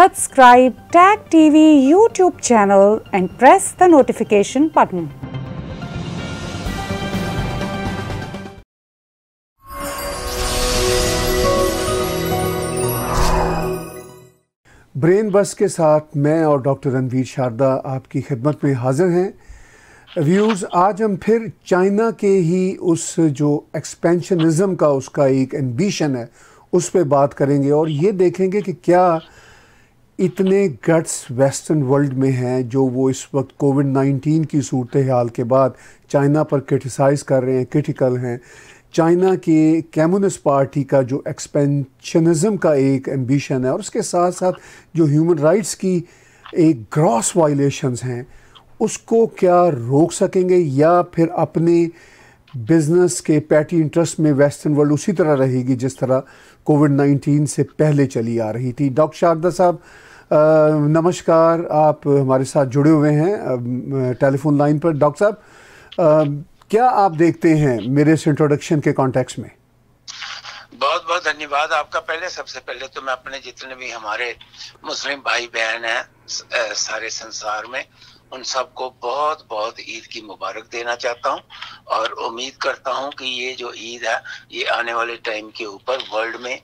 subscribe Tag TV YouTube channel and press the notification button. Brain बस के साथ मैं और डॉक्टर रणवीर शारदा आपकी खिदमत में हाजिर हैं व्यूज़ आज हम फिर चाइना के ही उस जो एक्सपेंशनिज़म का उसका एक एम्बिशन है, उस पर बात करेंगे और ये देखेंगे कि क्या इतने गट्स वेस्टर्न वर्ल्ड में हैं जो वो इस वक्त कोविड 19 की सूरत हाल के बाद चाइना पर क्रिटिसाइज़ कर रहे हैं क्रिटिकल हैं। चाइना के कम्युनिस्ट पार्टी का जो एक्सपेंशनिज़म का एक एम्बिशन है और उसके साथ साथ जो ह्यूमन राइट्स की एक ग्रॉस वायलेशंस हैं, उसको क्या रोक सकेंगे या फिर अपने बिज़नेस के पैटी इंटरेस्ट में वेस्टर्न वर्ल्ड उसी तरह रहेगी जिस तरह कोविड 19 से पहले चली आ रही थी। डॉक्टर शारदा साहब नमस्कार, आप हमारे साथ जुड़े हुए हैं टेलीफोन लाइन पर। डॉक्टर साहब क्या आप देखते हैं मेरे इस इंट्रोडक्शन के कॉन्टेक्स्ट में? बहुत बहुत धन्यवाद। आपका पहले, सबसे पहले तो मैं अपने जितने भी हमारे मुस्लिम भाई बहन हैं सारे संसार में, उन सबको बहुत बहुत ईद की मुबारक देना चाहता हूँ और उम्मीद करता हूँ कि ये जो ईद है, ये आने वाले टाइम के ऊपर वर्ल्ड में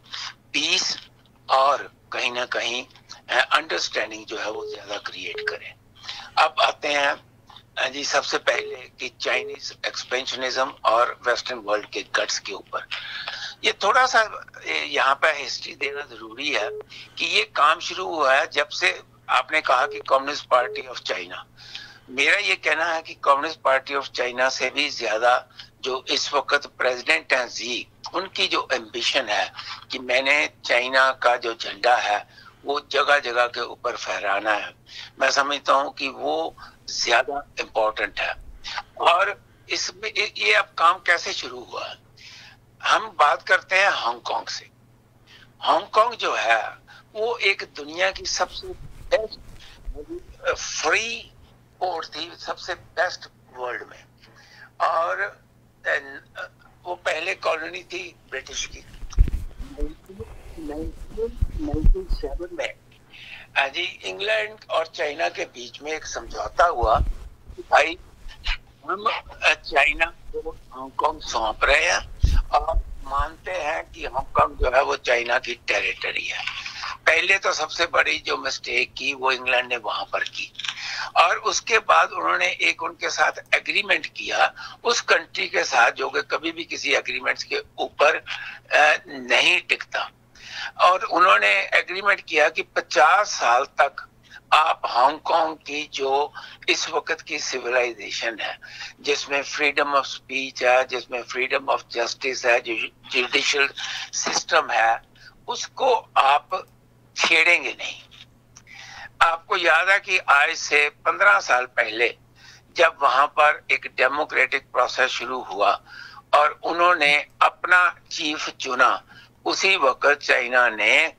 पीस और कहीं ना कहीं अंडरस्टैंडिंग जो है वो ज़्यादा क्रिएट करे। अब आते हैं जी, सबसे पहले कि चाइनीज़ एक्सपेंशनिज्म और वेस्टर्न वर्ल्ड के गट्स के ऊपर। ये थोड़ा सा यहाँ पे हिस्ट्री देना ज़रूरी है कि ये काम शुरू हुआ है जब से आपने कहा कि कम्युनिस्ट पार्टी ऑफ़ चाइना मेरा ये कहना है कि कम्युनिस्ट पार्टी ऑफ़ चाइना से भी ज़्यादा जो इस वक्त प्रेसिडेंट हैं जी, उनकी जो एम्बिशन है कि मैंने चाइना का जो झंडा है वो जगह जगह के ऊपर फहराना है। मैं समझता हूँ कि वो ज़्यादा इम्पोर्टेंट है। और इसमें ये अब काम कैसे शुरू हुआ? हम बात करते हैं हांगकांग से। हांगकांग जो है, वो एक दुनिया की सबसे बेस्ट फ्री पोर्ट थी सबसे बेस्ट वर्ल्ड में। और वो पहले कॉलोनी थी ब्रिटिश की। 1997 में जी इंग्लैंड और चाइना के बीच में एक समझौता हुआ कि भाई, हम चाइना को हांगकांग सौंप रहे हैं और मानते हैं कि हांगकांग जो है वो चाइना की टेरिटरी है। पहले तो सबसे बड़ी जो मिस्टेक की वो इंग्लैंड ने वहाँ पर की। और उसके बाद उन्होंने एक उनके साथ एग्रीमेंट किया। उस कंट्री के साथ जो कि कभी भी किसी एग्रीमेंट्स के ऊपर नहीं टिकता। और उन्होंने एग्रीमेंट किया कि 50 साल तक आप हांगकांग की जो इस वक्त की सिविलाइजेशन है, जिसमें फ्रीडम ऑफ़ स्पीच है, जिसमें फ्रीडम ऑफ़ जस्टिस है, जो जुडिशियल सिस्टम है, उसको आप छेड़ेंगे नहीं। आपको याद है कि आज से 15 साल पहले जब वहाँ पर एक डेमोक्रेटिक प्रोसेस शुरू हुआ और उन्होंने अपना चीफ चुना उसी वक्त चाइना ने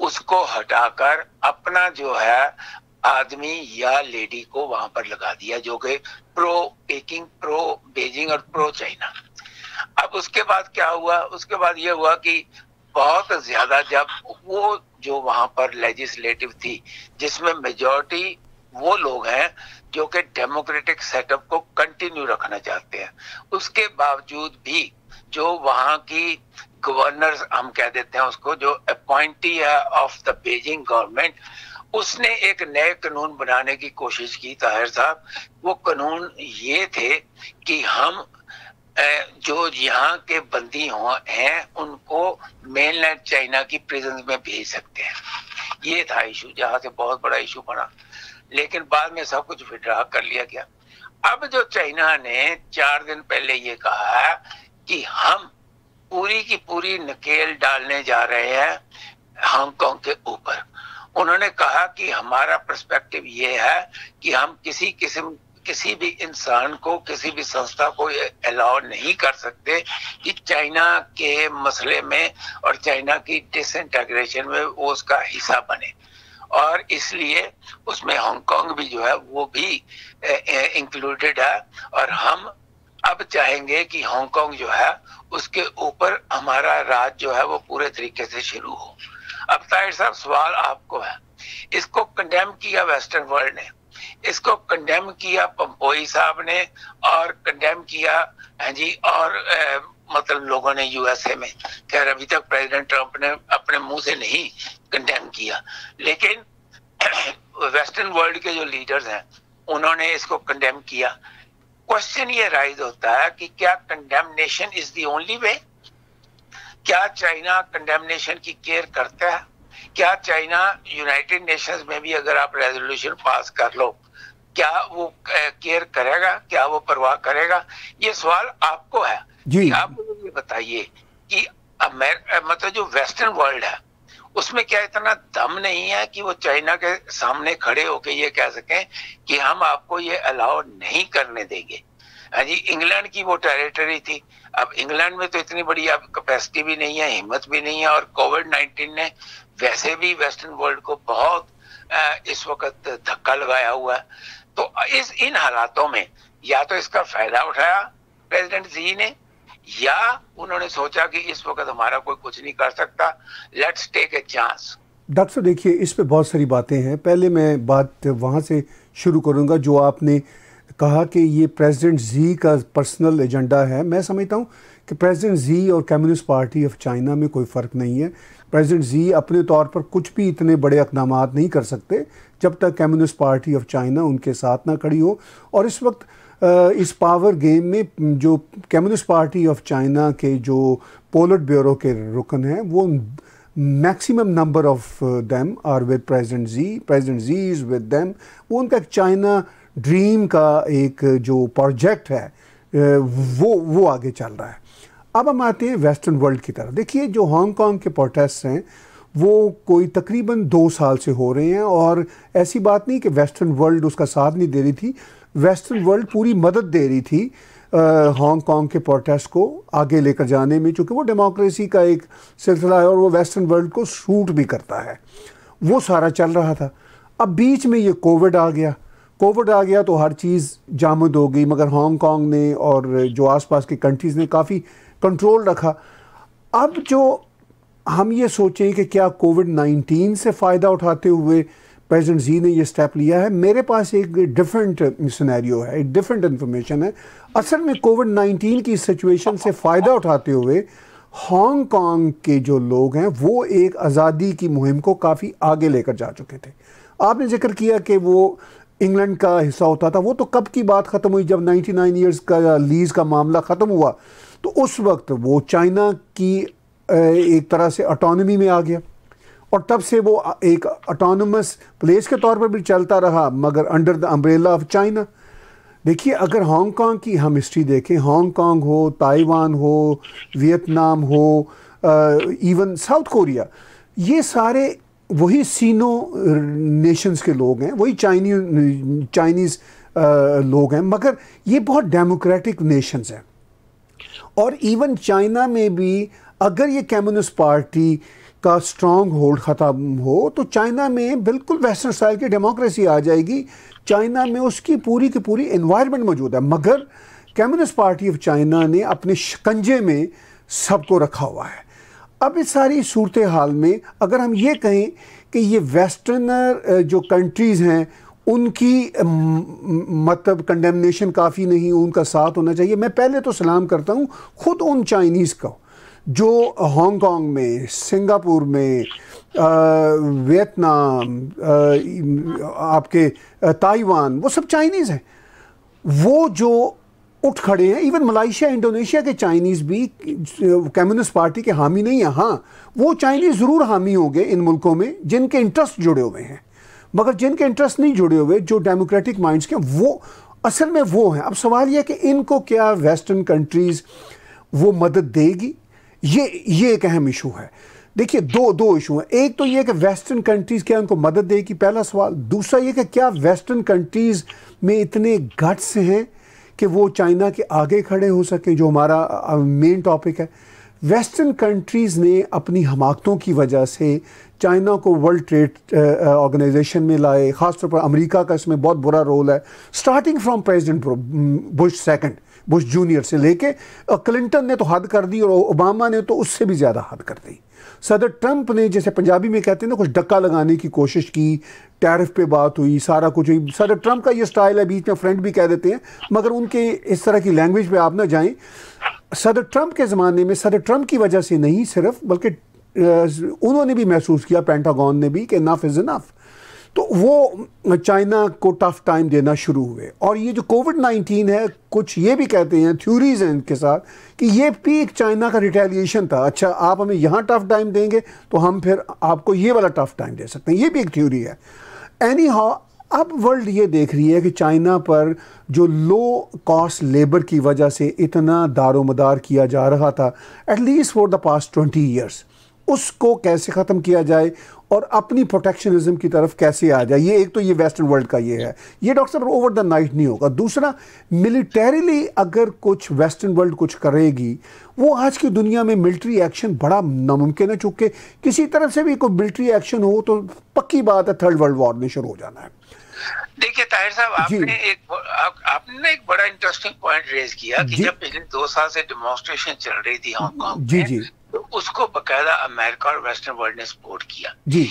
उसको हटाकर अपना जो है आदमी या लेडी को वहाँ पर लगा दिया, जो कि प्रो पेकिंग प्रो बेजिंग और प्रो चाइना अब उसके बाद क्या हुआ? उसके बाद ये हुआ कि बहुत ज़्यादा जब वो जो वहाँ पर लेजिस्लेटिव थी, जिसमें मेजोरिटी वो लोग हैं, जो कि डेमोक्रेटिक सेटअप को कंटिन्यू रखना चाहते हैं। उसके बावजूद भी जो वहाँ की गवर्नर हम कह देते हैं उसको, जो अपॉइंटी है ऑफ़ द बेजिंग गवर्नमेंट उसने एक नए कानून बनाने की कोशिश की, ताहिर साहब। वो कानून ये थे कि हम जो यहाँ के बंदी हो उनको मेनलैंड चाइना की प्रिजन में भेज सकते हैं। ये था इशू जहाँ से बहुत बड़ा इशू बना। लेकिन बाद में सब कुछ विड्रा कर लिया गया। अब जो चाइना ने चार दिन पहले ये कहा है कि हम पूरी की पूरी नकेल डालने जा रहे हैं हांगकांग के ऊपर। उन्होंने कहा कि हमारा पर्सपेक्टिव ये है कि हम किसी किस्म, किसी भी इंसान को, किसी भी संस्था को अलाउ नहीं कर सकते कि चाइना के मसले में और चाइना की डिसइंटेग्रेशन में वो उसका हिस्सा बने। और इसलिए उसमें हांगकांग भी जो है, वो भी इंक्लूडेड है। और हम अब चाहेंगे कि हांगकांग जो है उसके ऊपर हमारा राज जो है वो पूरे तरीके से शुरू हो। अब ताहिर साहब सवाल आपको है। इसको कंडेम किया वेस्टर्न वर्ल्ड ने। इसको कंडेम किया पंपोई साहब ने और कंडेम किया है जी और आ, मतलब लोगों ने यूएसए में। खैर अभी तक प्रेसिडेंट ट्रंप ने अपने मुँह से नहीं कंडेम किया। लेकिन वेस्टर्न वर्ल्ड के जो लीडर्स हैं उन्होंने इसको कंडेम किया। क्वेश्चन ये राइज होता है कि क्या condemnation is the only way क्या चाइना कंडेमनेशन की केयर करता है? क्या चाइना यूनाइटेड नेशंस में भी अगर आप रेजोल्यूशन पास कर लो क्या वो केयर करेगा? क्या वो परवाह करेगा? ये सवाल आपको है। जी। आप मुझे ये बताइए कि मतलब जो वेस्टर्न वर्ल्ड है उसमें क्या इतना दम नहीं है कि वो चाइना के सामने खड़े होके ये कह सकें कि हम आपको ये अलाउ नहीं करने देंगे। हाँ जी, इंग्लैंड की वो टेरिटरी थी। अब इंग्लैंड में तो इतनी बड़ी अब कैपेसिटी भी नहीं है, हिम्मत भी नहीं है और कोविड नाइन्टीन ने वैसे भी वेस्टर्न वर्ल्ड को बहुत इस वक्त धक्का लगाया हुआ है। तो इस, इन हालातों में या तो इसका फ़ायदा उठाया प्रेसिडेंट जी ने या उन्होंने सोचा कि इस वक्त हमारा कोई कुछ नहीं कर सकता let's take a chance doctor देखिए, इस पे बहुत सारी बातें हैं। पहले मैं बात वहाँ से शुरू करूँगा जो आपने कहा कि ये प्रेसिडेंट जी का पर्सनल एजेंडा है। मैं समझता हूँ कि प्रेसिडेंट जी और कम्युनिस्ट पार्टी ऑफ़ चाइना में कोई फ़र्क नहीं है। प्रेसिडेंट जी अपने तौर पर कुछ भी इतने बड़े इकदाम नहीं कर सकते, जब तक कम्युनिस्ट पार्टी ऑफ़ चाइना उनके साथ ना खड़ी हो। और इस वक्त इस पावर गेम में जो कम्युनिस्ट पार्टी ऑफ़ चाइना के जो पोलट ब्यूरो के रुकन हैं, वो maximum number of them are with president ji president ji is with them वो उनका एक चाइना ड्रीम का एक जो प्रोजेक्ट है वो वो आगे चल रहा है। अब हम आते हैं वेस्टर्न वर्ल्ड की तरफ़। देखिए, जो हांगकांग के प्रोटेस्ट हैं, वो कोई तकरीबन दो साल से हो रहे हैं और ऐसी बात नहीं कि वेस्टर्न वर्ल्ड उसका साथ नहीं दे रही थी। वेस्टर्न वर्ल्ड पूरी मदद दे रही थी हांगकांग के प्रोटेस्ट को आगे लेकर जाने में चूँकि वो डेमोक्रेसी का एक सिलसिला है और वो वेस्टर्न वर्ल्ड को सूट भी करता है। वो सारा चल रहा था। अब बीच में ये कोविड आ गया। कोविड आ गया तो हर चीज़ जामद हो गई, मगर हांगकांग ने और जो आसपास के कंट्रीज़ ने काफ़ी कंट्रोल रखा। अब जो हम ये सोचें कि क्या कोविड 19 से फ़ायदा उठाते हुए प्रेसिडेंट जी ने ये स्टेप लिया है। मेरे पास एक डिफरेंट सिनेरियो है, एक डिफरेंट इन्फॉर्मेशन है। असल में कोविड 19 की सिचुएशन से फ़ायदा उठाते हुए हांगकांग के जो लोग हैं, वो एक आज़ादी की मुहिम को काफ़ी आगे लेकर जा चुके थे। आपने ज़िक्र किया कि वो इंग्लैंड का हिस्सा होता था। वो तो कब की बात ख़त्म हुई? जब 99 इयर्स का लीज़ का मामला ख़त्म हुआ तो उस वक्त वो चाइना की एक तरह से ऑटोनमी में आ गया। और तब से वो एक ऑटोनमस प्लेस के तौर पर भी चलता रहा, मगर under the umbrella of China देखिए, अगर हांगकांग की हम हिस्ट्री देखें हांगकांग हो ताइवान हो वियतनाम हो इवन साउथ कोरिया ये सारे वही सीनो नेशंस के लोग हैं, वही चाइनी चाइनीज़ लोग हैं, मगर ये बहुत डेमोक्रेटिक नेशंस हैं। और इवन चाइना में भी अगर ये कम्युनिस्ट पार्टी का स्ट्रॉन्ग होल्ड ख़त्म हो तो चाइना में बिल्कुल वेस्टर्न स्टाइल की डेमोक्रेसी आ जाएगी। चाइना में उसकी पूरी की पूरी इन्वायरमेंट मौजूद है, मगर कम्युनिस्ट पार्टी ऑफ़ चाइना ने अपने शिकंजे में सबको रखा हुआ है। अब इस सारी सूरत हाल में अगर हम ये कहें कि ये वेस्टर्नर जो कंट्रीज़ हैं, उनकी मतलब कंडेमनेशन काफ़ी नहीं, उनका साथ होना चाहिए। मैं पहले तो सलाम करता हूँ, ख़ुद उन चाइनीज़ को। जो हांगकांग में सिंगापुर में वियतनाम आपके ताइवान वो सब चाइनीज़ हैं। वो जो उठ खड़े हैं इवन मलाइशिया इंडोनेशिया के चाइनीज़ भी कम्युनिस्ट पार्टी के हामी नहीं हैं हाँ वो चाइनीज़ ज़रूर हामी होंगे इन मुल्कों में, जिनके इंटरेस्ट जुड़े हुए हैं। मगर जिनके इंटरेस्ट नहीं जुड़े हुए, जो डेमोक्रेटिक माइंड्स के वो असल में वो हैं। अब सवाल यह कि इनको क्या वेस्टर्न कंट्रीज़ वो मदद देगी? ये ये एक अहम इशू है। देखिए, दो दो इशू हैं। एक तो ये कि वेस्टर्न कंट्रीज़ क्या उनको मदद देगी? पहला सवाल। दूसरा ये कि क्या वेस्टर्न कंट्रीज़ में इतने गट्स हैं कि वो चाइना के आगे खड़े हो सकें, जो हमारा मेन टॉपिक है? वेस्टर्न कंट्रीज़ ने अपनी हमाकतों की वजह से चाइना को वर्ल्ड ट्रेड ऑर्गेनाइजेशन में लाए, ख़ासतौर पर अमेरिका का इसमें बहुत बुरा रोल है। Starting from president Bush second Bush junior से लेके क्लिंटन ने तो हद कर दी और ओबामा ने तो उससे भी ज़्यादा हद कर दी। सदर ट्रंप ने जैसे पंजाबी में कहते हैं ना, कुछ डक्का लगाने की कोशिश की टैरिफ पे बात हुई, सारा कुछ हुई। सदर ट्रंप का ये स्टाइल है, बीच में फ्रेंड भी कह देते हैं, मगर उनके इस तरह की लैंग्वेज पे आप ना जाएँ। सदर ट्रंप के ज़माने में, सदर ट्रंप की वजह से नहीं सिर्फ़, बल्कि उन्होंने भी महसूस किया पेंटागन ने भी, कि नफ इज़ इनफ तो वो चाइना को टफ टाइम देना शुरू हुए। और ये जो कोविड 19 है, कुछ ये भी कहते हैं थ्योरीज हैं इनके साथ, कि ये भी एक चाइना का रिटेलिएशन था। अच्छा आप हमें यहाँ टफ टाइम देंगे तो हम फिर आपको ये वाला टफ टाइम दे सकते हैं। ये भी एक थ्योरी है। एनी हाउ अब वर्ल्ड ये देख रही है कि चाइना पर जो लो कॉस्ट लेबर की वजह से इतना दारोमदार किया जा रहा था at least for the past twenty years उसको कैसे ख़त्म किया जाए और अपनी प्रोटेक्शनिज्म की तरफ़ कैसे आ जाए? ये एक तो ये वेस्टर्न वर्ल्ड का ये है। ये डॉक्टर साहब ओवर द नाइट नहीं होगा। दूसरा मिलिटरीली अगर कुछ वेस्टर्न वर्ल्ड कुछ करेगी वो आज की दुनिया में मिलिट्री एक्शन बड़ा नामुमकिन है चूँकि किसी तरह से भी कोई मिलिट्री एक्शन हो तो पक्की बात है थर्ड वर्ल्ड वॉर में शुरू हो जाना है। देखिए ताहिर साहब आपने एक आप, आपने एक बड़ा इंटरेस्टिंग पॉइंट रेज किया कि जब पिछले दो साल से डेमोन्स्ट्रेशन चल रही थी हांगकांग जी जी। तो उसको बकायदा अमेरिका और वेस्टर्न वर्ल्ड ने सपोर्ट किया। जी।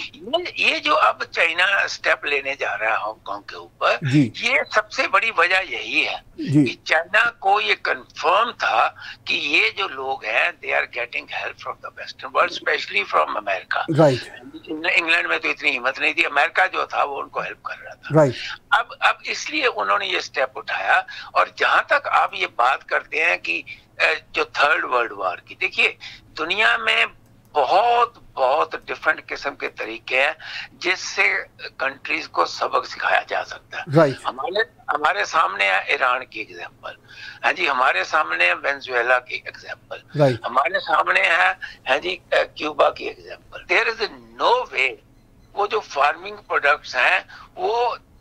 ये जो अब चाइना स्टेप लेने जा रहा है हांगकांग के ऊपर ये सबसे बड़ी वजह यही है कि चाइना को ये कंफर्म था कि ये जो लोग हैं they are getting help from the western world specially from America England में तो इतनी हिम्मत नहीं थी अमेरिका जो था वो उनको हेल्प कर रहा था। Right. अब अब इसलिए उन्होंने ये स्टेप उठाया और जहाँ तक आप ये बात करते हैं कि जो थर्ड वर्ल्ड वॉर की देखिए दुनिया में बहुत बहुत डिफरेंट किस्म के तरीके हैं जिससे कंट्रीज़ को सबक सिखाया जा सकता है। Right. हमारे हमारे सामने है ईरान की एग्जांपल है जी हमारे सामने है वेनेजुएला की एग्जांपल right. हमारे सामने है है जी क्यूबा की example there is no way वो जो फ़ार्मिंग प्रोडक्ट्स हैं वो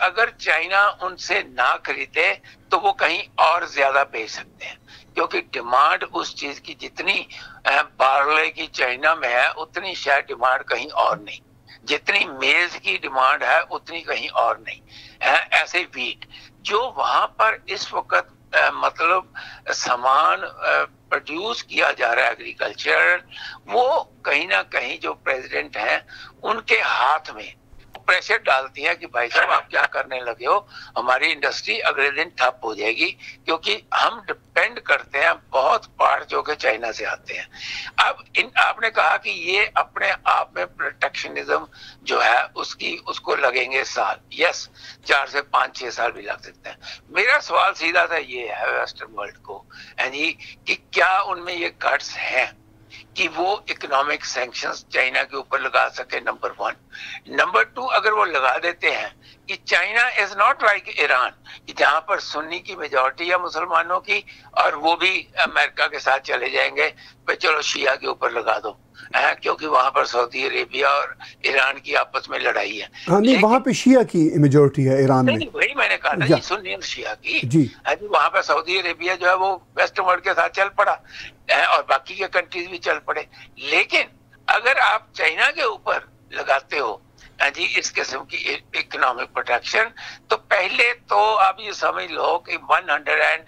अगर चाइना उनसे ना खरीदे तो वो कहीं और ज़्यादा बेच सकते हैं। क्योंकि डिमांड उस चीज़ की जितनी पार्ले की चाइना में है, उतनी शायद डिमांड कहीं और नहीं। जितनी मेज की डिमांड है, उतनी कहीं और नहीं। है, ऐसे वीट जो वहाँ पर इस वक्त मतलब सामान प्रोड्यूस किया जा रहा है एग्रीकल्चर वो कहीं ना कहीं जो प्रेसिडेंट हैं, उनके हाथ में प्रेशर डालती है कि भाई साहब, आप क्या करने लगे हो? हमारी इंडस्ट्री अगले दिन ठप हो जाएगी, क्योंकि हम डिपेंड करते हैं, बहुत पार्ट जो कि चाइना से आते हैं। अब इन, आपने कहा कि ये अपने आप में प्रोटेक्शनिज्म जो है, उसकी, उसको लगेंगे साल। यस चार से पाँच, छह साल भी लग सकते हैं। मेरा सवाल सीधा था ये है वेस्टर्न वर्ल्ड को, यानी कि क्या उनमें ये कट्स हैं? कि वो इकोनॉमिक सैंक्शंस चाइना के ऊपर लगा सके नंबर वन नंबर टू अगर वो लगा देते हैं कि China is not like Iran कि जहाँ पर सुन्नी की मेजोरिटी है मुसलमानों की और वो भी अमेरिका के साथ चले जाएँगे भाई चलो शिया के ऊपर लगा दो। है क्योंकि वहाँ पर सऊदी अरेबिया और ईरान की आपस में लड़ाई है। हाँ नहीं वहाँ पे शिया की मेजोरिटी है ईरान में। वही मैंने कहा था सुन्नी और शिया की। जी। वहाँ पर सऊदी अरेबिया जो है वो वेस्ट वर्ल्ड के साथ चल पड़ा। है और बाकी के कंट्रीज़ भी चल पड़े। लेकिन अगर आप चाइना के ऊपर लगाते हो जी, इस किस्म की इकोनॉमिक प्रोटेक्शन तो पहले तो आप ये समझ लो कि 100 एंड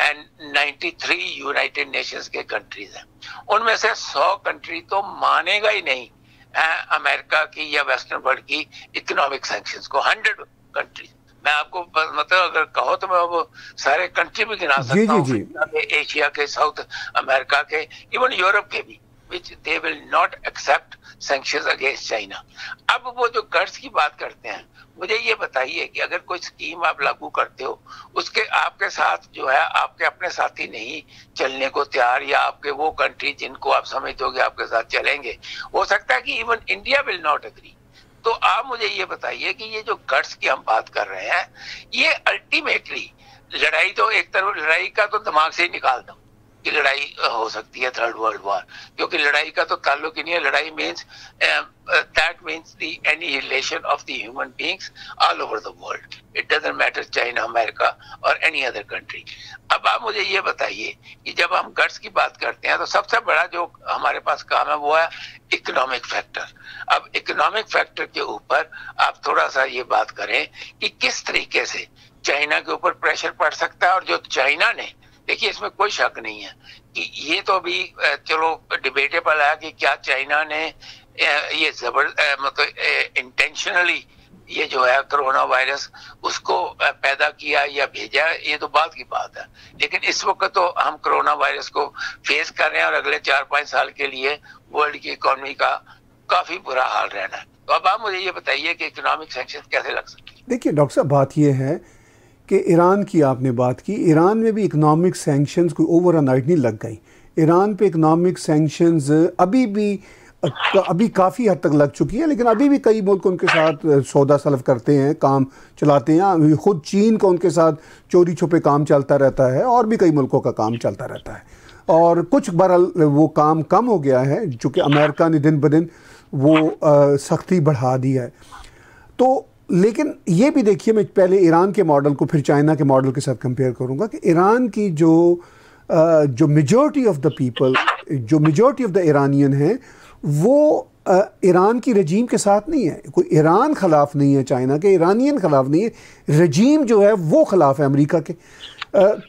एंड 93 यूनाइटेड नेशंस के कंट्रीज़ हैं। उनमें से 100 कंट्री तो मानेगा ही नहीं अमेरिका की या वेस्टर्न वर्ल्ड की इकोनॉमिक सैंक्शंस को। 100 कंट्रीज़ मैं आपको मतलब अगर कहो तो मैं वो सारे कंट्री भी गिना सकता हूँ एशिया के साउथ अमेरिका के इवन यूरोप के भी which they will not accept sanctions against China. अब वो जो कर्ज की बात करते हैं मुझे ये बताइए कि अगर कोई स्कीम आप लागू करते हो उसके आपके साथ जो है आपके अपने साथी नहीं चलने को तैयार या आपके वो कंट्री जिनको आप समझते हो आपके साथ चलेंगे हो सकता है कि even India will not agree तो आप मुझे ये बताइए कि ये जो गट्स की हम बात कर रहे हैं, ये अल्टीमेटली लड़ाई तो एक तरफ़ लड़ाई का तो दिमाग से ही निकाल दो। कि लड़ाई हो सकती है थर्ड वर्ल्ड वॉर क्योंकि लड़ाई का तो ताल्लुक ही नहीं है। लड़ाई means that means the any relation of the human beings all over the world it doesn't matter China America और एनी अदर कंट्री अब आप मुझे ये बताइए कि जब हम गट्स की बात करते हैं तो सबसे बड़ा जो हमारे पास काम है, वो है इकोनॉमिक फैक्टर अब इकोनॉमिक फैक्टर के ऊपर आप थोड़ा सा ये बात करें कि किस तरीके से चाइना के ऊपर प्रेशर पड़ सकता है और जो चाइना ने देखिए, इसमें कोई शक नहीं है कि ये तो अभी चलो डिबेटेबल है कि क्या चाइना ने ये जबर मतलब इंटेंशनली ये जो है कोरोना वायरस उसको पैदा किया या भेजा, ये तो बात की बात है। लेकिन इस वक्त तो हम कोरोना वायरस को फेस कर रहे हैं और अगले चार पाँच साल के लिए वर्ल्ड की इकोनॉमी का काफ़ी बुरा हाल रहना है। तो अब आप मुझे ये बताइए कि इकोनॉमिक सैंक्शन कैसे लग सकते देखिए, डॉक्टर साहब, बात यह है कि ईरान की आपने बात की, ईरान में भी इकोनॉमिक सैंक्शंस कोई ओवर नाइट नहीं लग गई। ईरान पे इकोनॉमिक सैंक्शंस अभी भी, अभी काफ़ी हद तक लग चुकी है, लेकिन अभी भी कई मुल्क उनके साथ सौदा सलफ करते हैं, काम चलाते हैं। खुद चीन का उनके साथ चोरी छुपे काम चलता रहता है, और भी कई मुल्कों का काम चलता रहता है। और कुछ बरल, वो काम कम हो गया है चूँकि अमेरिका ने दिन ब दिन वो सख्ती बढ़ा दी है। तो लेकिन ये भी देखिए, मैं पहले ईरान के मॉडल को, फिर चाइना के मॉडल के साथ कंपेयर करूँगा कि ईरान की जो जो मेजॉरिटी ऑफ़ द पीपल जो मेजॉरिटी ऑफ़ द ईरानियन हैं, वो ईरान की रजीम के साथ नहीं है। कोई ईरान ख़िलाफ़ नहीं है चाइना के, ईरानियन ख़िलाफ़ नहीं है। रजीम जो है, वो ख़िलाफ़ है अमेरिका के।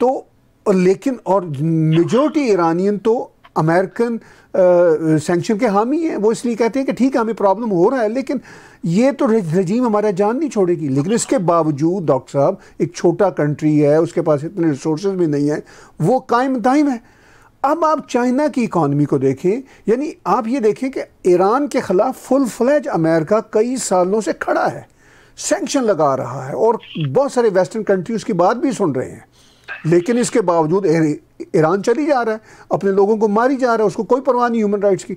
तो लेकिन, और मेजॉरिटी ईरानियन तो अमेरिकन सेंक्शन के हामी हैं। वो इसलिए कहते हैं कि ठीक है, हमें प्रॉब्लम हो रहा है, लेकिन ये तो रजीम हमारा जान नहीं छोड़ेगी। लेकिन इसके बावजूद डॉक्टर साहब, एक छोटा कंट्री है, उसके पास इतने रिसोर्स भी नहीं है, वो कायम दायम है। अब आप चाइना की इकॉनमी को देखें, यानी आप ये देखें कि ईरान के ख़िलाफ़ फुल फ्लैज अमेरिका कई सालों से खड़ा है सेंक्शन लगा रहा है, और बहुत सारे वेस्टर्न कंट्री उसकी बात भी सुन रहे हैं। लेकिन इसके बावजूद ईरान चली जा रहा है, अपने लोगों को मारी जा रहा है, उसको कोई परवाह नहीं ह्यूमन राइट्स की।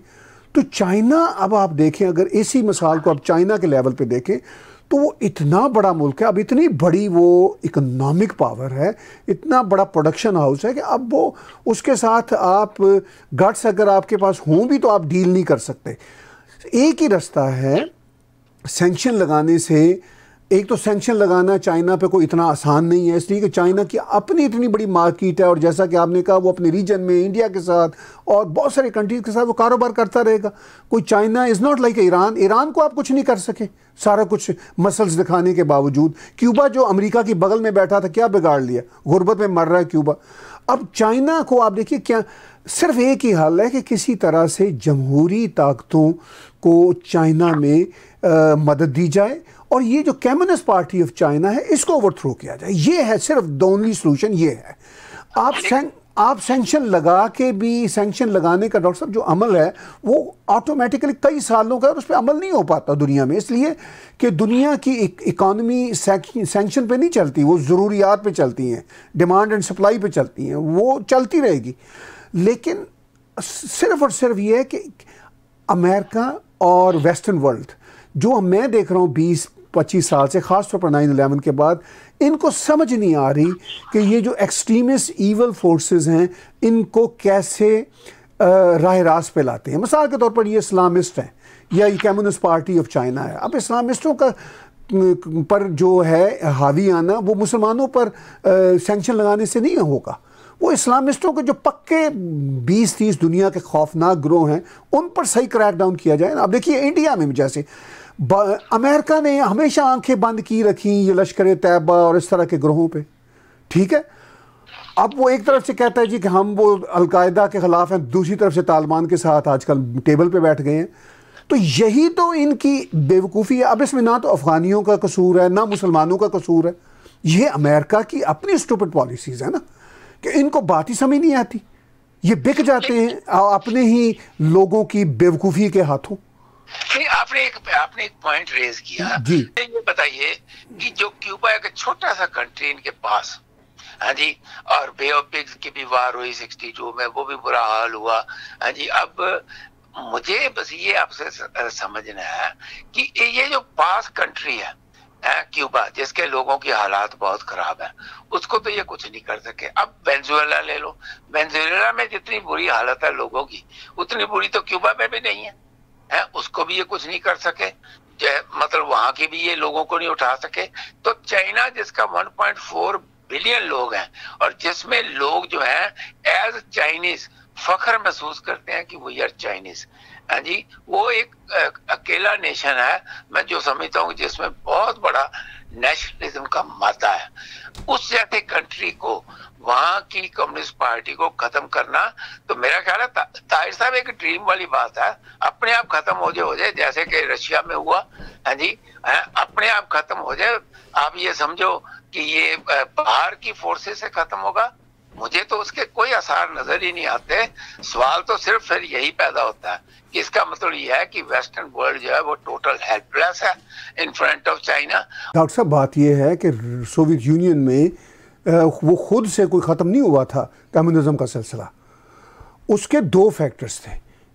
तो चाइना, अब आप देखें, अगर इसी मिसाल को आप चाइना के लेवल पे देखें तो वो इतना बड़ा मुल्क है, अब इतनी बड़ी वो इकोनॉमिक पावर है, इतना बड़ा प्रोडक्शन हाउस है कि अब वो, उसके साथ आप गट्स अगर आपके पास हों भी तो आप डील नहीं कर सकते। एक ही रास्ता है सेंक्शन लगाने से एक तो सेंक्शन लगाना चाइना पे कोई इतना आसान नहीं है इसलिए कि चाइना की अपनी इतनी बड़ी मार्केट है और जैसा कि आपने कहा वो अपने रीजन में इंडिया के साथ और बहुत सारे कंट्रीज़ के साथ वो कारोबार करता रहेगा। कोई China is not like Iran Iran को आप कुछ नहीं कर सके। सारा कुछ मसल्स दिखाने के बावजूद क्यूबा जो अमेरिका की बगल में बैठा था क्या बिगाड़ लिया? गुर्बत में मर रहा है क्यूबा। अब चाइना को आप देखिए क्या सिर्फ़ एक ही हाल है कि किसी तरह से जमहूरी ताकतों को चाइना में आ, मदद दी जाए और ये जो कम्युनिस्ट पार्टी ऑफ़ चाइना है इसको ओवरथ्रो किया जाए। ये है सिर्फ़ द ओनली सोल्यूशन ये है। आप आप सेंक्शन लगा के भी सेंक्शन लगाने का डॉक्टर साहब जो अमल है वो ऑटोमेटिकली कई सालों का और उस पर अमल नहीं हो पाता दुनिया में। इसलिए कि दुनिया की इकॉनमी सेंक्शन पे नहीं चलती वो ज़रूरियात पे चलती हैं डिमांड एंड सप्लाई पे चलती हैं वो चलती रहेगी। लेकिन सिर्फ़ और सिर्फ़ ये है कि अमेरिका और वेस्टर्न वर्ल्ड जो मैं देख रहा हूँ बीस पच्चीस साल से ख़ास तौर पर नाइन अलेवन के बाद, इनको समझ नहीं आ रही कि ये जो एक्सट्रीमिस्ट ईवल फोर्सेस हैं, इनको कैसे राह रास पे लाते हैं। मिसाल के तौर पर ये इस्लामिस्ट हैं, या ये कम्युनिस्ट पार्टी ऑफ़ चाइना है। अब इस्लामिस्टों का पर जो है हावी आना वो मुसलमानों पर सेंक्शन लगाने से नहीं होगा। वो इस्लामिस्टों के जो पक्के 20-30 दुनिया के खौफनाक ग्रोह हैं, उन पर सही क्रैक डाउन किया जाए ना। अब देखिए, इंडिया में जैसे अमेरिका ने हमेशा आँखें बंद की रखी, ये लश्कर तैयबा और इस तरह के ग्रोहों पे। ठीक है? अब वो एक तरफ़ से कहता है जी कि हम वो अलकायदा के ख़िलाफ़ हैं, दूसरी तरफ़ से तालिबान के साथ आजकल टेबल पे बैठ गए हैं। तो यही तो इनकी बेवकूफ़ी है। अब इसमें ना तो अफ़गानियों का कसूर है, ना मुसलमानों का कसूर है। ये अमेरिका की अपनी स्टूपिड पॉलिसीज़ है ना, कि इनको बात ही समझ नहीं आती। ये बिक जाते हैं अपने ही लोगों की बेवकूफ़ी के हाथों। नहीं आपने एक आपने एक पॉइंट रेज किया। जी। ये बताइए कि जो क्यूबा एक छोटा सा कंट्री इनके पास हाँ जी और बे ऑफ़ पिग्स की भी वार हुई सिक्सटी टू में वो भी बुरा हाल हुआ। हाँ जी अब मुझे बस ये आपसे समझना है कि ये जो पास कंट्री है है क्यूबा जिसके लोगों की हालात बहुत खराब है उसको तो ये कुछ नहीं कर सके। अब वेंजुएला ले लो। वेंजुएला में जितनी बुरी हालत है लोगों की उतनी बुरी तो क्यूबा में भी नहीं है। है, उसको भी ये कुछ नहीं कर सके। मतलब वहाँ की भी ये लोगों को नहीं उठा सके। तो चाइना, जिसका 1.4 बिलियन लोग हैं, और जिसमें लोग जो हैं एज चाइनीज़ फखर महसूस करते हैं कि वी आर चाइनीज़ जी, वो एक अकेला नेशन है। मैं जो समझता हूँ जिसमें बहुत बड़ा नेशनलिज्म का मादा है। उस जैसे कंट्री को वहाँ की कम्युनिस्ट पार्टी को खत्म करना तो मेरा ख्याल है ता, ताहिर साहब एक ड्रीम वाली बात है। अपने आप खत्म हो जाए हो जाए जैसे कि रशिया में हुआ। है जी है, अपने आप खत्म हो जाए। आप ये समझो कि ये बाहर की फोर्सेस से खत्म होगा। मुझे तो उसके कोई आसार नज़र ही नहीं आते। सवाल तो सिर्फ़ फिर यही पैदा होता है कि इसका मतलब यह है कि वेस्टर्न वर्ल्ड जो है वो टोटल हेल्पलेस है in front of China. Doctor साहब, बात यह है कि सोवियत यूनियन में वो खुद से कोई ख़त्म नहीं हुआ था, कम्युनिज्म का सिलसिला। उसके दो फैक्टर्स थे।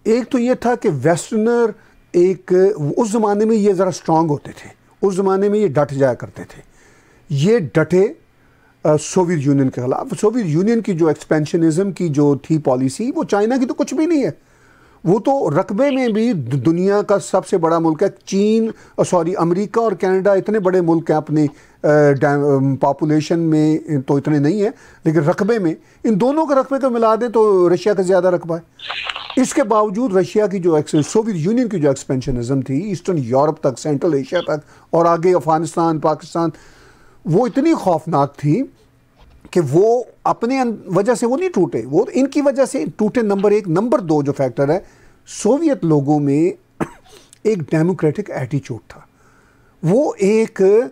एक तो ये था कि वेस्टर्नर एक, उस ज़माने में ये ज़रा स्ट्रांग होते थे। उस ज़माने में ये डट जाया करते थे। ये डटे सोवियत यूनियन के खिलाफ। सोवियत यूनियन की जो एक्सपेंशनिज्म की जो थी पॉलिसी वो चाइना की तो कुछ भी नहीं है। वो तो रकबे में भी दुनिया का सबसे बड़ा मुल्क है। चीन सॉरी अमेरिका और कनाडा इतने बड़े मुल्क हैं अपने पॉपुलेशन में तो इतने नहीं है। लेकिन रकबे में, इन दोनों के रकबे को मिला दें तो रशिया का ज़्यादा रकबा है। इसके बावजूद रशिया की जो सोवियत यूनियन की जो एक्सपेंशनिज्म थी ईस्टर्न यूरोप तक सेंट्रल एशिया तक और आगे अफ़गानिस्तान पाकिस्तान वो इतनी खौफनाक थी कि वो अपने वजह से वो नहीं टूटे। वो इनकी वजह से टूटे नंबर एक। नंबर दो जो फैक्टर है, सोवियत लोगों में एक डेमोक्रेटिक एटीट्यूड था। वो एक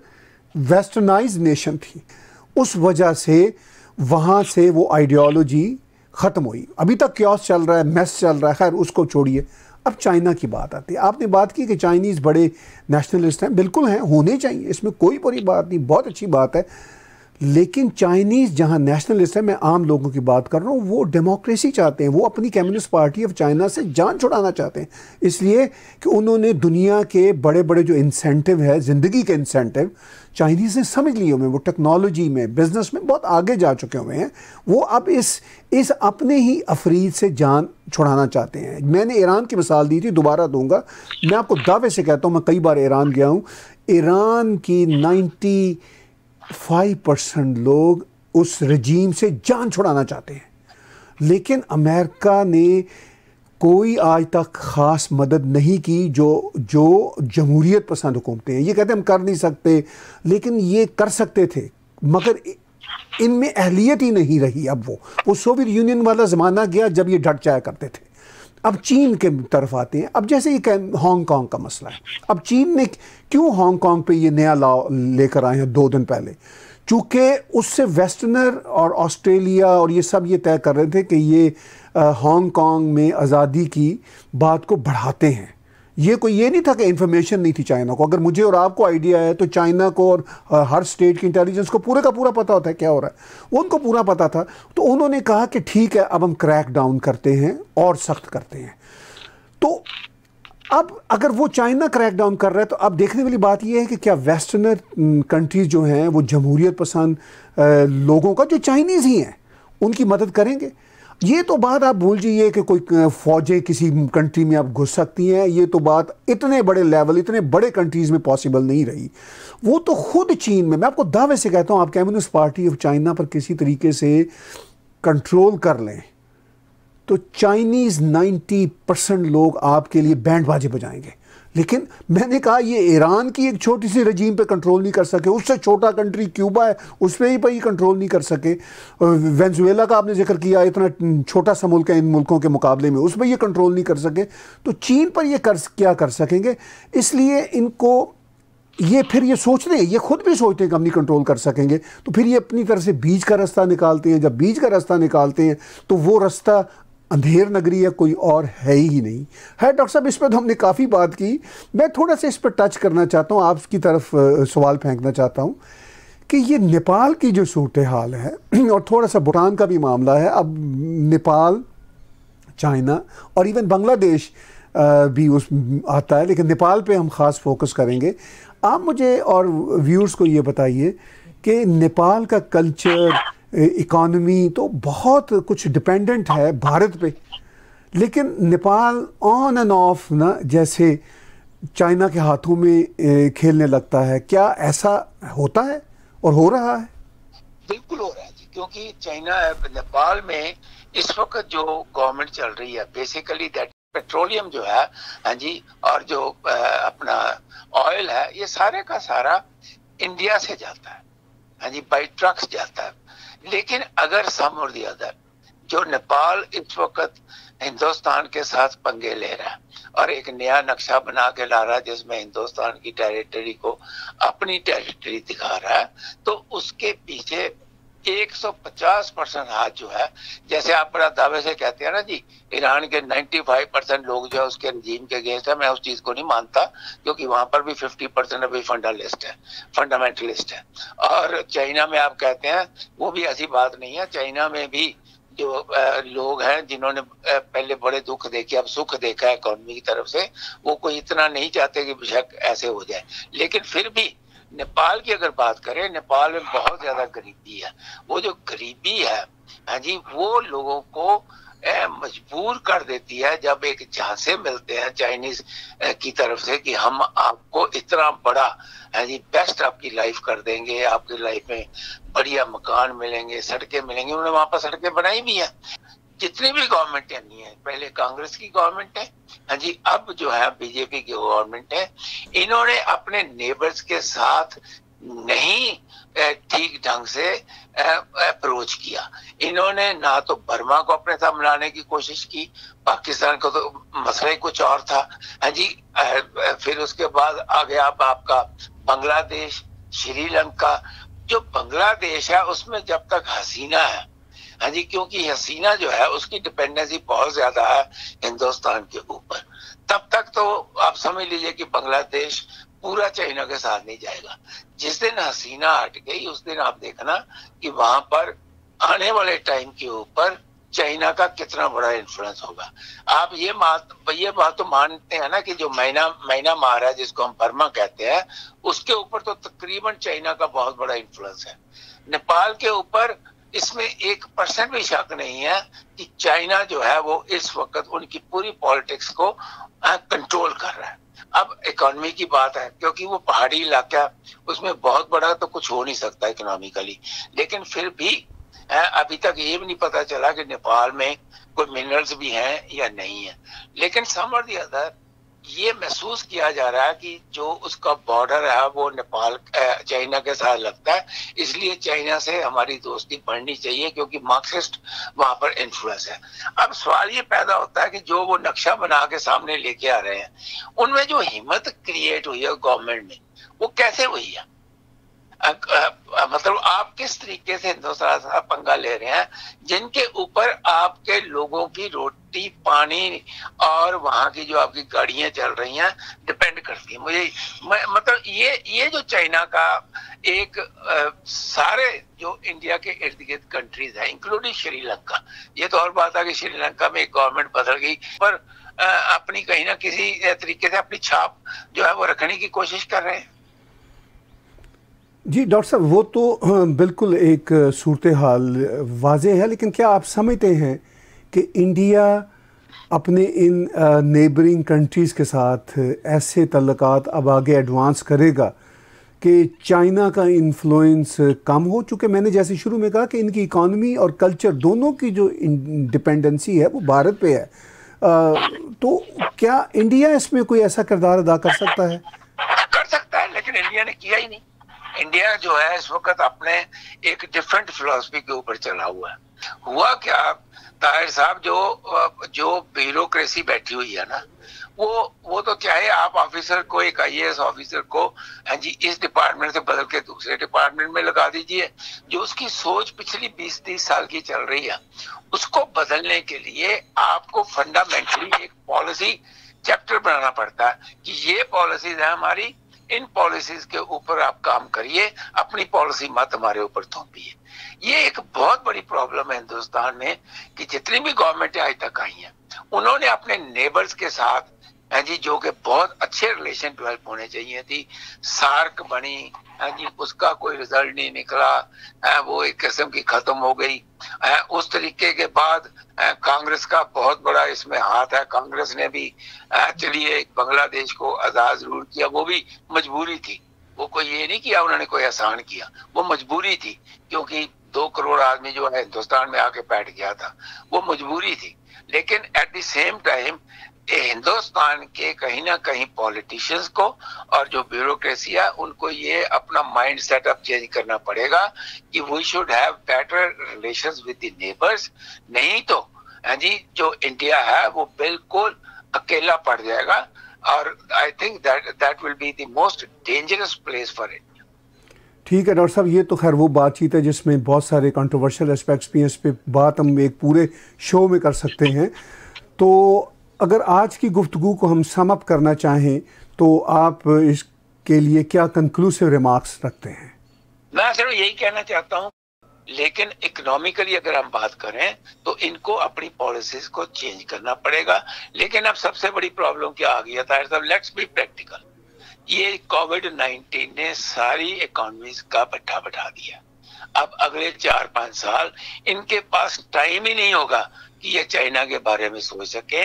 वेस्टर्नाइज नेशन थी। उस वजह से वहाँ से वो आइडियोलॉजी ख़त्म हुई। अभी तक क्योस चल रहा है, मैस चल रहा है। खैर, उसको छोड़िए। अब चाइना की बात आती है। आपने बात की कि चाइनीज़ बड़े नेशनलिस्ट हैं। बिल्कुल हैं, होने चाहिए। इसमें कोई बुरी बात नहीं। बहुत अच्छी बात है। लेकिन चाइनीज़ जहाँ नेशनलिस्ट है, मैं आम लोगों की बात कर रहा हूँ, वो डेमोक्रेसी चाहते हैं, वो अपनी कम्युनिस्ट पार्टी ऑफ़ चाइना से जान छुड़ाना चाहते हैं। इसलिए कि उन्होंने दुनिया के बड़े बड़े जो इंसेंटिव है, ज़िंदगी के इंसेंटिव चाइनीज़ ने समझ लिए हुए वो टेक्नोलॉजी में बिज़नेस में बहुत आगे जा चुके हुए हैं। वो अब इस इस अपने ही अफरीद से जान छुड़ाना चाहते हैं। मैंने ईरान की मिसाल दी थी, दोबारा दूँगा। मैं आपको दावे से कहता हूँ, मैं कई बार ईरान गया हूँ। ईरान की नाइन्टी फाइव परसेंट लोग उस रजीम से जान छुड़ाना चाहते हैं। लेकिन अमेरिका ने कोई आज तक ख़ास मदद नहीं की जो जो जमहूरियत पसंद हुकूमतें हैं। ये कहते हम कर नहीं सकते, लेकिन ये कर सकते थे, मगर इनमें अहलियत ही नहीं रही अब वो। वो सोवियत यूनियन वाला ज़माना गया जब ये डट जाया करते थे। अब चीन के तरफ़ आते हैं। अब जैसे ये हांगकांग का मसला है। अब चीन ने क्यों हांगकांग पे ये नया लॉ लेकर आए हैं दो दिन पहले? चूँकि उससे वेस्टर्नर और ऑस्ट्रेलिया और ये सब ये तय कर रहे थे कि ये हांगकांग में आज़ादी की बात को बढ़ाते हैं। ये कोई ये नहीं था कि इन्फॉर्मेशन नहीं थी चाइना को। अगर मुझे और आपको आइडिया है तो चाइना को और हर स्टेट की इंटेलिजेंस को पूरे का पूरा पता होता है क्या हो रहा है। उनको पूरा पता था। तो उन्होंने कहा कि ठीक है, अब हम क्रैक डाउन करते हैं और सख्त करते हैं। तो अब अगर वो चाइना क्रैक डाउन कर रहा है तो अब देखने वाली बात यह है कि क्या वेस्टर्नर कंट्रीज़ जो हैं, वो जमहूरियत पसंद लोगों का जो चाइनीज़ ही हैं, उनकी मदद करेंगे? ये तो बात आप भूल जाइए कि कोई फौजें किसी कंट्री में आप घुस सकती हैं। ये तो बात इतने बड़े लेवल इतने बड़े कंट्रीज़ में पॉसिबल नहीं रही। वो तो खुद चीन में, मैं आपको दावे से कहता हूँ, आप कम्युनिस्ट पार्टी ऑफ़ चाइना पर किसी तरीके से कंट्रोल कर लें तो चाइनीज़ 90 परसेंट लोग आपके लिए बैंड बाजे बजाएँगे। लेकिन मैंने कहा, ये ईरान की एक छोटी सी रजीम पे कंट्रोल नहीं कर सके। उससे छोटा कंट्री क्यूबा है, उस पर ही पर ही कंट्रोल नहीं कर सके। वेंजुएला का आपने ज़िक्र किया, इतना छोटा सा मुल्क है इन मुल्कों के मुकाबले में उस पर ये कंट्रोल नहीं कर सके। तो चीन पर ये कर, क्या कर सकेंगे? इसलिए इनको ये फिर ये सोचते हैं ये खुद भी सोचते हैं कि हम नहीं कंट्रोल कर सकेंगे। तो फिर ये अपनी तरह से बीज का रास्ता निकालते हैं। जब बीज का रास्ता निकालते हैं तो वो रास्ता अंधेर नगरी या कोई और है ही नहीं। है, डॉक्टर साहब, इस पर तो हमने काफ़ी बात की। मैं थोड़ा सा इस पर टच करना चाहता हूँ, आपकी तरफ़ सवाल फेंकना चाहता हूँ कि ये नेपाल की जो सूरत हाल है, और थोड़ा सा भूटान का भी मामला है। अब नेपाल, चाइना और इवन बांग्लादेश भी उस, आता है, लेकिन नेपाल पे हम ख़ास फोकस करेंगे। आप मुझे और व्यूअर्स को ये बताइए कि नेपाल का कल्चर इकोनॉमी तो बहुत कुछ डिपेंडेंट है भारत पे। लेकिन नेपाल ऑन एंड ऑफ़ ना, जैसे चाइना के हाथों में खेलने लगता है। क्या ऐसा होता है और हो रहा है? बिल्कुल हो रहा है जी, क्योंकि चाइना नेपाल में इस वक्त जो गवर्नमेंट चल रही है बेसिकली दैट पेट्रोलियम जो है हाँ जी, और जो अपना ऑयल है, ये सारे का सारा इंडिया से जाता है। हाँ जी बाई ट्रक्स जाता है। लेकिन अगर सम और दिया अदर जो नेपाल इस वक्त हिंदुस्तान के साथ पंगे ले रहा है और एक नया नक्शा बना के ला रहा है, जिसमें हिंदुस्तान की टेरिटरी को अपनी टेरिटरी दिखा रहा है तो उसके पीछे 150 परसेंट हाथ जो है, जैसे आप बड़ा दावे से कहते हैं ना जी, ईरान के 95 परसेंट लोग जो है उसके रजीम के अगेंस्ट है, मैं उस चीज़ को नहीं मानता, क्योंकि वहाँ पर भी 50 परसेंट अभी फंडालिस्ट है फंडामेंटलिस्ट है। और चाइना में आप कहते हैं, वो भी ऐसी बात नहीं है, चाइना में भी जो लोग हैं, जिन्होंने पहले बड़े दुख देखे, अब सुख देखा है इकोनॉमी की तरफ़ से, वो कोई इतना नहीं चाहते कि बेशक ऐसे हो जाए। लेकिन फिर भी नेपाल की अगर बात करें, नेपाल में बहुत ज़्यादा गरीबी है। वो जो गरीबी है हाँ जी, वो लोगों को मजबूर कर देती है जब एक झांसे मिलते हैं चाइनीज़ की तरफ़ से कि हम आपको इतना बड़ा, है जी बेस्ट आपकी लाइफ कर देंगे, आपकी लाइफ में बढ़िया मकान मिलेंगे, सड़कें मिलेंगी, उन्होंने वहाँ पर सड़कें बनाई भी है। जितनी भी गवर्नमेंट नहीं है। पहले कांग्रेस की गवर्नमेंट है हाँ जी, अब जो है बीजेपी की गवर्नमेंट है। इन्होंने अपने नेबर्स के साथ नहीं ठीक ढंग से अप्रोच किया। इन्होंने ना तो बर्मा को अपने साथ मिलाने की कोशिश की, पाकिस्तान को तो मसला ही कुछ और था। हाँ जी फिर उसके बाद आ गया अब आपका बांग्लादेश श्रीलंका जो बांग्लादेश है, उसमें जब तक हसीना है हाँ जी, क्योंकि हसीना जो है, उसकी डिपेंडेंसी बहुत ज़्यादा है हिंदुस्तान के ऊपर। तब तक तो आप समझ लीजिए कि बांग्लादेश पूरा चाइना के साथ नहीं जाएगा। जिस दिन हसीना हट गई, उस दिन आप देखना कि वहाँ पर आने वाले टाइम के ऊपर चाइना का कितना बड़ा इन्फ्लुएंस होगा। आप ये बात ये बात तो मानते हैं ना कि जो मैना मैना मार जिसको हम बर्मा कहते हैं, उसके ऊपर तो तकरीबन चाइना का बहुत बड़ा इन्फ्लुएंस है। नेपाल के ऊपर इसमें एक परसेंट भी शक नहीं है कि चाइना जो है वो इस वक्त उनकी पूरी पॉलिटिक्स को कंट्रोल कर रहा है। अब इकोनॉमी की बात है, क्योंकि वो पहाड़ी इलाका उसमें बहुत बड़ा तो कुछ हो नहीं सकता इकोनॉमिकली लेकिन फिर भी अभी तक ये भी नहीं पता चला कि नेपाल में कोई मिनरल्स भी हैं या नहीं है। लेकिन सम और अदर ये महसूस किया जा रहा है कि जो उसका बॉर्डर है, वो नेपाल चाइना के साथ लगता है। इसलिए चाइना से हमारी दोस्ती बढ़नी चाहिए, क्योंकि मार्क्सिस्ट वहाँ पर इन्फ्लुएंस है। अब सवाल ये पैदा होता है कि जो वो नक्शा बना के सामने लेके आ रहे हैं, उनमें जो हिम्मत क्रिएट हुई है गवर्नमेंट में, वो कैसे हुई है? मतलब आप किस तरीके से हिंदुस्तान से पंगा ले रहे हैं? जिनके ऊपर आपके लोगों की रोटी पानी और वहाँ की जो आपकी गाड़ियाँ चल रही हैं डिपेंड करती है। मुझे मतलब ये ये जो चाइना का एक आ, सारे जो इंडिया के इर्द गिर्द कंट्रीज़ है इंक्लूडिंग श्रीलंका ये तो और बात है कि श्रीलंका में एक गवर्नमेंट बदल गई पर आ, अपनी कहीं ना किसी तरीके से अपनी छाप जो है वो रखने की कोशिश कर रहे हैं। जी डॉक्टर साहब वो तो बिल्कुल एक सूरत हाल वाज है लेकिन क्या आप समझते हैं कि इंडिया अपने इन नेबरिंग कंट्रीज़ के साथ ऐसे तल्लक़ात अब आगे एडवांस करेगा कि चाइना का इन्फ्लुएंस कम हो चुके मैंने जैसे शुरू में कहा कि इनकी इकॉनमी और कल्चर दोनों की जो डिपेंडेंसी है वो भारत पे है। आ, तो क्या इंडिया इसमें कोई ऐसा किरदार अदा कर सकता है? कर सकता है लेकिन इंडिया ने किया ही नहीं। इंडिया जो है, इस वक्त अपने एक डिफरेंट फिलोसफी के ऊपर चला हुआ है। हुआ क्या? ताहिर साहब, जो जो ब्यूरोक्रेसी बैठी हुई है ना, वो वो तो चाहे आप ऑफिसर को, एक आईएएस ऑफिसर को हाँ जी, इस डिपार्टमेंट से बदल के दूसरे डिपार्टमेंट में लगा दीजिए, जो उसकी सोच पिछली 20-30 साल की चल रही है, उसको बदलने के लिए आपको फंडामेंटली एक पॉलिसी चैप्टर बनाना पड़ता है कि ये पॉलिसीज़ है हमारी इन पॉलिसीज़ के ऊपर आप काम करिए, अपनी पॉलिसी मत हमारे ऊपर थोपिए। ये एक बहुत बड़ी प्रॉब्लम है हिंदुस्तान में कि जितनी भी गवर्नमेंट आज तक आई हैं, उन्होंने अपने नेबर्स के साथ है जी, जो कि बहुत अच्छे रिलेशन डेवलप होने चाहिए थी। सार्क बनी, है जी, उसका कोई रिज़ल्ट नहीं निकला। है, वो एक किस्म की खत्म हो गई। है, उस तरीके के बाद कांग्रेस का बहुत बड़ा इसमें हाथ है। कांग्रेस ने भी चलिए बांग्लादेश को आज़ाद ज़रूर किया। वो भी मजबूरी थी। वो कोई ये नहीं किया, उन्होंने कोई आसान किया। वो मजबूरी थी, क्योंकि दो करोड़ आदमी जो है हिंदुस्तान में आके बैठ गया था। वो मजबूरी थी। लेकिन at the same time Hindustan के कहीं ना कहीं पॉलिटिशियंस को और जो ब्यूरोक्रेसी है, उनको ये अपना माइंड सेटअप चेंज करना पड़ेगा कि we should have better relations with the neighbours नहीं तो हाँ जी, जो इंडिया है, वो बिल्कुल अकेला पड़ जाएगा और I think that that will be the most dangerous place for it ठीक है, डॉक्टर साहब, ये तो खैर वो बातचीत है जिसमें बहुत सारे कंट्रोवर्शियल एस्पेक्ट्स भी हैं, इस पर बात हम एक पूरे शो में कर सकते हैं। तो अगर आज की गुफ्तु को हम सम अप करना चाहें तो आप इसके लिए क्या कंक्लूसिव रिमार्क्स रखते हैं? मैं सिर्फ़ यही कहना चाहता हूँ, लेकिन इकोनॉमिकली अगर हम बात करें तो इनको अपनी पॉलिसीज़ को चेंज करना पड़ेगा। लेकिन अब सबसे बड़ी प्रॉब्लम क्या आ गई है सब लेट्स बी प्रैक्टिकल ये कोविड 19 ने सारी इकोनॉमीज का बट्टा बैठा दिया। अब अगले चार पाँच साल इनके पास टाइम ही नहीं होगा कि ये चाइना के बारे में सोच सके।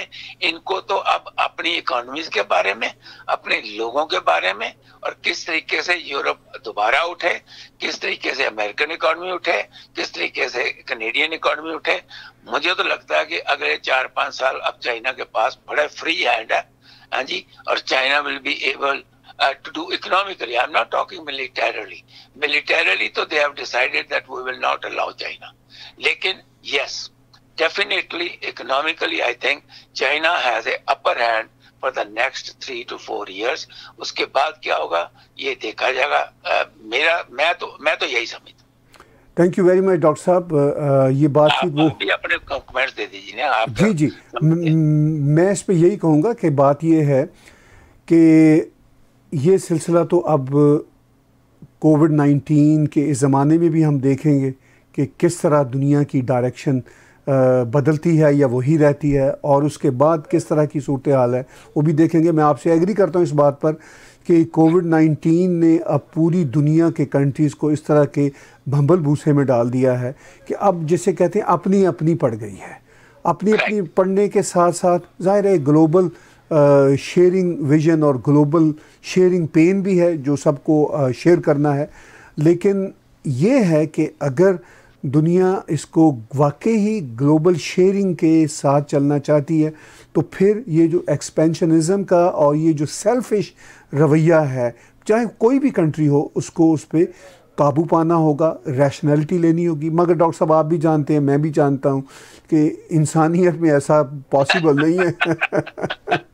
इनको तो अब अपनी इकोनॉमीज के बारे में, अपने लोगों के बारे में और किस तरीके से यूरोप दोबारा उठे, किस तरीके से अमेरिकन इकोनॉमी उठे, किस तरीके से कनेडियन इकोनॉमी उठे। मुझे तो लगता है कि अगले चार पाँच साल अब चाइना के पास बड़े फ्री हैंड है। हाँ जी, और China will be able uh, to do economically. I'm not talking militarily. Militarily, so they have decided that we will not allow China. Lekin, yes, definitely economically, I think China has a upper hand for the next three to four years. उसके बाद क्या होगा ये देखा जाएगा uh, मेरा मैं तो मैं तो यही समझता thank you very much doctor साहब ये बातचीत वो भी अपने कमेंट्स दे दीजिए ना आप जी जी मैं इस पे यही कहूँगा कि बात ये है कि ये सिलसिला तो अब कोविड नाइन्टीन के इस ज़माने में भी हम देखेंगे कि किस तरह दुनिया की डायरेक्शन बदलती है या वही रहती है और उसके बाद किस तरह की सूरत हाल है वो भी देखेंगे। मैं आपसे एग्री करता हूँ इस बात पर कि कोविड नाइन्टीन ने अब पूरी दुनिया के कंट्रीज़ को इस तरह के भंबल भूसे में डाल दिया है कि अब जिसे कहते हैं अपनी अपनी पड़ गई है। अपनी अपनी पढ़ने के साथ साथ ज़ाहिर है ग्लोबल शेयरिंग विजन और ग्लोबल शेयरिंग पेन भी है जो सबको शेयर करना है। लेकिन ये है कि अगर दुनिया इसको वाकई ही ग्लोबल शेयरिंग के साथ चलना चाहती है तो फिर ये जो एक्सपेंशनिज़म का और ये जो सेल्फिश रवैया है, चाहे कोई भी कंट्री हो, उसको उस पर काबू पाना होगा रैशनैलिटी लेनी होगी। मगर डॉक्टर साहब, आप भी जानते हैं, मैं भी जानता हूँ कि इंसानियत में ऐसा पॉसिबल नहीं है।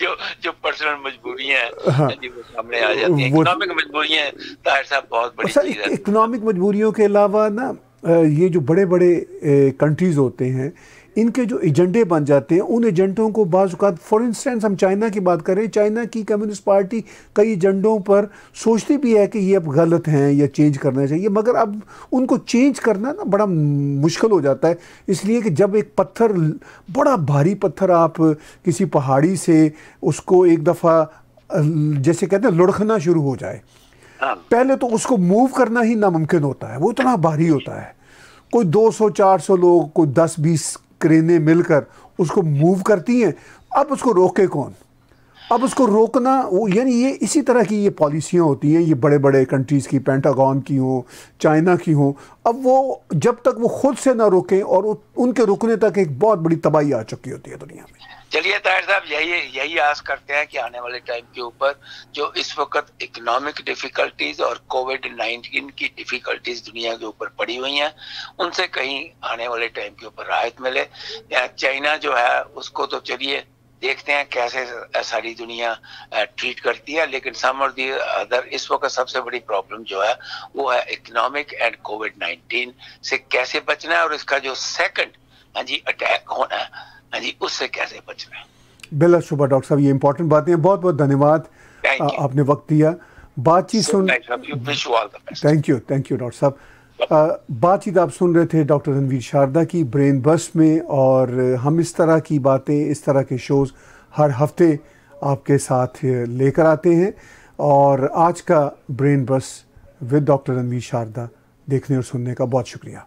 जो जो पर्सनल मजबूरियाँ हाँ, वो सामने आ जाती हैं। इकोनॉमिक मजबूरियाँ ताहिर साहब बहुत बड़ी चीज़ है। इकोनॉमिक मजबूरियों के अलावा ना ये जो बड़े बड़े कंट्रीज़ होते हैं इनके जो एजेंडे बन जाते हैं उन एजेंडों को बाज़ात फॉर इंस्टेंस हम चाइना की बात करें चाइना की कम्युनिस्ट पार्टी कई एजेंडों पर सोचती भी है कि ये अब गलत हैं या चेंज करना चाहिए मगर अब उनको चेंज करना ना बड़ा मुश्किल हो जाता है। इसलिए कि जब एक पत्थर बड़ा भारी पत्थर आप किसी पहाड़ी से उसको एक दफ़ा जैसे कहते हैं लुढ़कना शुरू हो जाए। हाँ। पहले तो उसको मूव करना ही नामुमकिन होता है वो इतना भारी होता है। कोई 200-400 लोग कोई 10-20 क्रेनें मिलकर, उसको मूव करती हैं। अब उसको रोके कौन? अब उसको रोकना, वो यानी ये इसी तरह की ये पॉलिसियाँ होती हैं, ये बड़े बड़े कंट्रीज़ की पेंटागन की हो चाइना की हो, अब वो जब तक वो खुद से ना रोकें और उनके रुकने तक एक बहुत बड़ी तबाही आ चुकी होती है दुनिया में। चलिए ताहिर साहब, यही यही आस करते हैं कि आने वाले टाइम के ऊपर जो इस वक्त इकोनॉमिक डिफिकल्टीज और कोविड नाइन्टीन की डिफिकल्टीज दुनिया के ऊपर पड़ी हुई हैं, उनसे कहीं आने वाले टाइम के ऊपर राहत मिले। चाइना जो है, उसको तो चलिए देखते हैं कैसे सारी दुनिया ट्रीट करती है, लेकिन सम और अदर इस वक्त सबसे बड़ी प्रॉब्लम जो है, वो है इकोनॉमिक एंड कोविड नाइन्टीन से कैसे बचना है और इसका जो सेकंड हाँ जी अटैक होना हाँ। जी उससे कैसे बचना? बिलाशुबा डॉक्टर साहब ये इम्पोर्टेंट बातें हैं। बहुत बहुत धन्यवाद। आपने वक्त दिया। बातचीत सुन thank you thank you doctor साहब। बातचीत आप सुन रहे थे डॉक्टर रणवीर शारदा की ब्रेन बस में और हम इस तरह की बातें इस तरह के शोज़ हर हफ़्ते आपके साथ लेकर आते हैं। और आज का ब्रेन बस विद डॉक्टर रणवीर शारदा देखने और सुनने का बहुत शुक्रिया।